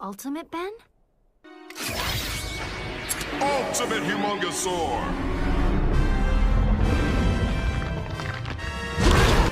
Ultimate Ben? Ultimate Humongousaur!